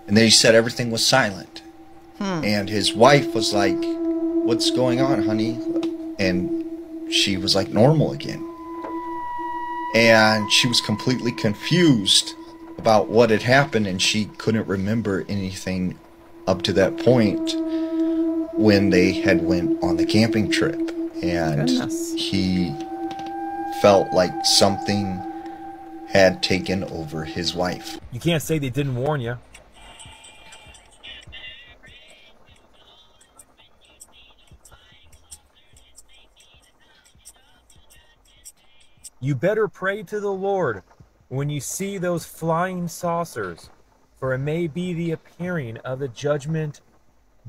And then he said everything was silent. Hmm. And his wife was like, What's going on, honey? And she was like normal again. And she was completely confused about what had happened, and she couldn't remember anything up to that point when they had went on the camping trip. And Goodness. he felt like something had taken over his wife. You can't say they didn't warn you. You better pray to the Lord when you see those flying saucers, for it may be the appearing of the judgment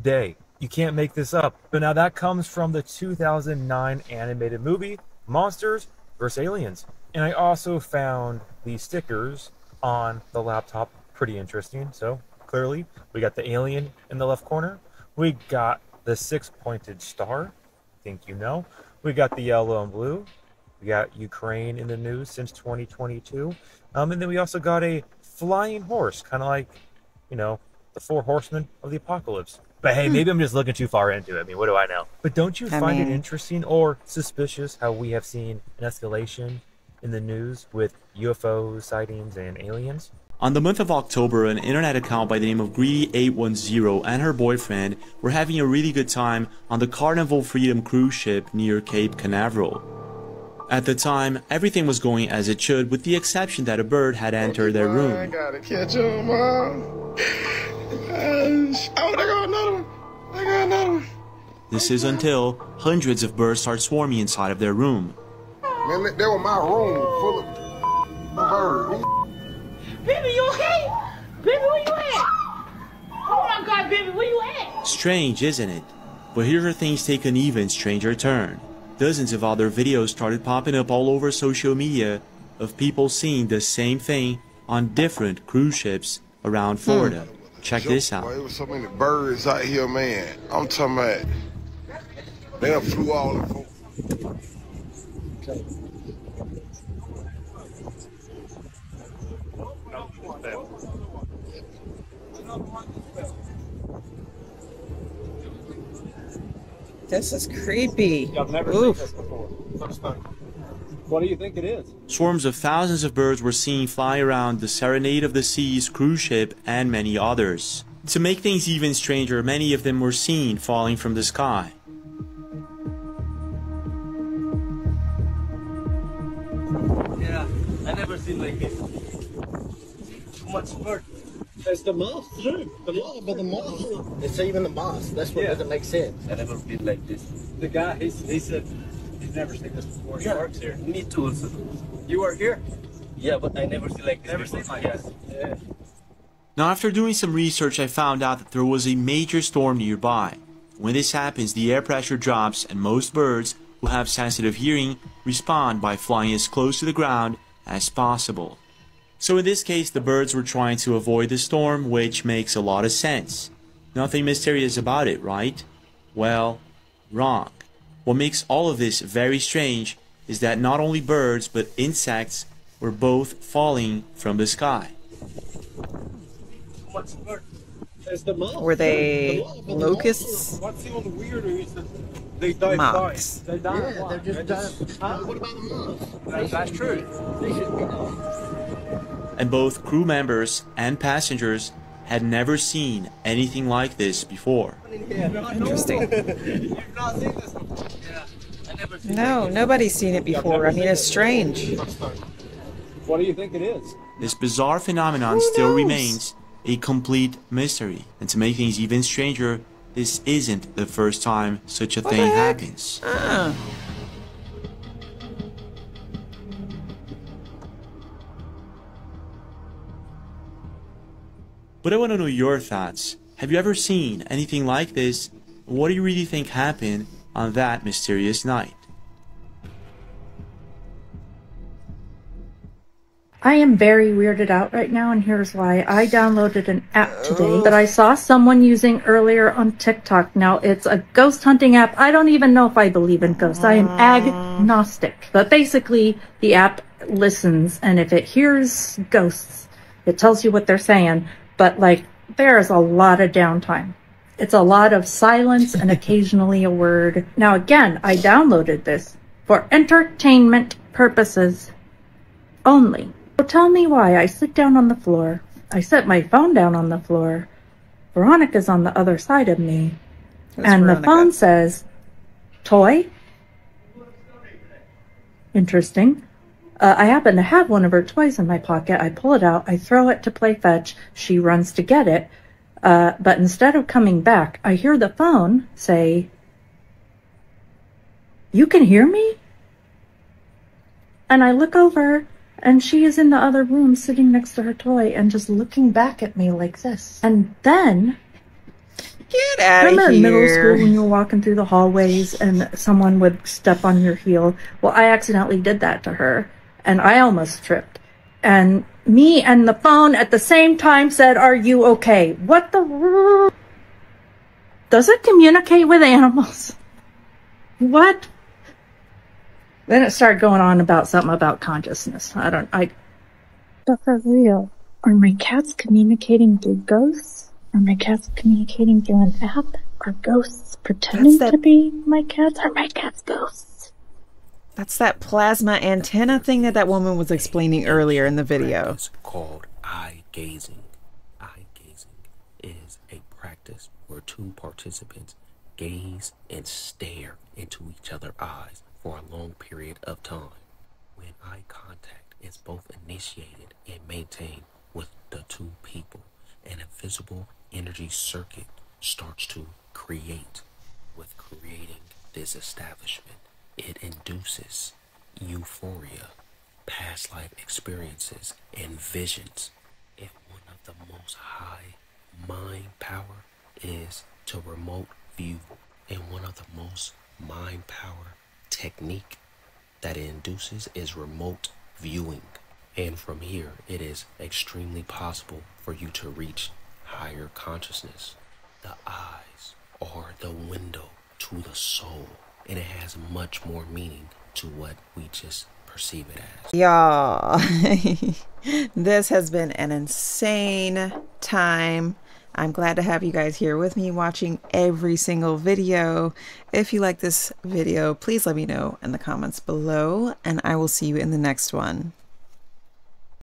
day. You can't make this up. But now that comes from the 2009 animated movie Monsters vs. Aliens. And I also found the stickers on the laptop pretty interesting. So clearly, we got the alien in the left corner. We got the six pointed star. I think you know. We got the yellow and blue. We got Ukraine in the news since 2022. Um, and then we also got a flying horse, kind of like, you know, the four horsemen of the apocalypse. But hey, Hmm. maybe I'm just looking too far into it. I mean, what do I know? But don't you I find mean- it interesting or suspicious how we have seen an escalation in the news with UFO sightings and aliens? On the month of October, an internet account by the name of Greedy810 and her boyfriend were having a really good time on the Carnival Freedom cruise ship near Cape Canaveral. At the time, everything was going as it should with the exception that a bird had entered their I room. Gotta catch him, mom. Gosh. Oh, they got another one. They got another one. This is until hundreds of birds start swarming inside of their room. Man, that that was my room full of birds. Baby, you okay? Baby, where you at? Oh my god, baby, where you at? Strange, isn't it? But here are things take an even stranger turn. Dozens of other videos started popping up all over social media of people seeing the same thing on different cruise ships around hmm. Florida. Check this out. Boy, there was so many birds out here, man. I'm talking about. They done flew all the folks. This is creepy. I've never Oof. seen this before. What do you think it is? Swarms of thousands of birds were seen fly around the Serenade of the Seas cruise ship and many others. To make things even stranger, many of them were seen falling from the sky. Yeah, I never seen like this. Too much bird. It's the moth too. The moth, but the moth. It's even the moth. That's what yeah. doesn't make sense. I never been like this. The guy, he said never seen this before. He Yeah. works here. Me too. You work here? Yeah, but I never see like this. Never before. seen like Yes. Yeah. Now, after doing some research, I found out that there was a major storm nearby. When this happens, the air pressure drops, and most birds who have sensitive hearing respond by flying as close to the ground as possible. So, in this case, the birds were trying to avoid the storm, which makes a lot of sense. Nothing mysterious about it, right? Well, wrong. What makes all of this very strange is that not only birds but insects were both falling from the sky. What's bird? There's the moth. Were they The moth, but the moth- locusts? What's even weirder is that they die Moths. flying. They die Yeah, flying. they're just They dying. What about the moths? That's, that's true. They should be gone. and both crew members and passengers had never seen anything like this before. Interesting. You've not seen this before. Yeah. I never seen No, nobody's seen it before. I mean, it's strange. What do you think it is? This bizarre phenomenon still remains a complete mystery, and to make things even stranger, this isn't the first time such a What thing the heck? happens. Ah. But I want to know your thoughts. Have you ever seen anything like this? What do you really think happened on that mysterious night? I am very weirded out right now, and here's why. I downloaded an app today oh. that I saw someone using earlier on TikTok. Now, it's a ghost hunting app. I don't even know if I believe in ghosts. I am agnostic. But basically, the app listens, and if it hears ghosts, it tells you what they're saying. But, like, there is a lot of downtime. It's a lot of silence and occasionally a word. Now, again, I downloaded this for entertainment purposes only. So tell me why I sit down on the floor. I set my phone down on the floor. Veronica's on the other side of me. Who's and the phone says, Toy? Interesting. Uh, I happen to have one of her toys in my pocket. I pull it out. I throw it to play fetch. She runs to get it. Uh, but instead of coming back, I hear the phone say, You can hear me? And I look over, and she is in the other room sitting next to her toy and just looking back at me like this. And then. Get out of Remember in middle school when you were walking through the hallways and someone would step on your heel? Well, I accidentally did that to her, and I almost tripped. And me and the phone at the same time said, Are you okay? What the. Does it communicate with animals? What? Then it started going on about something about consciousness. I don't, I. But for real, are my cats communicating through ghosts? Are my cats communicating through an app? Are ghosts pretending to be my cats? Are my cats ghosts? That's that plasma antenna thing that that woman was explaining earlier in the video. It's called eye gazing. Eye gazing is a practice where two participants gaze and stare into each other's eyes for a long period of time. When eye contact is both initiated and maintained with the two people, an invisible energy circuit starts to create. With creating this establishment, it induces euphoria, past life experiences, and visions. If one of the most high mind power is to remote view, and one of the most mind power technique that it induces is remote viewing. And from here, it is extremely possible for you to reach higher consciousness. The eyes are the window to the soul, and it has much more meaning to what we just perceive it as. Y'all, this has been an insane time. I'm glad to have you guys here with me watching every single video. If you like this video, please let me know in the comments below, and I will see you in the next one.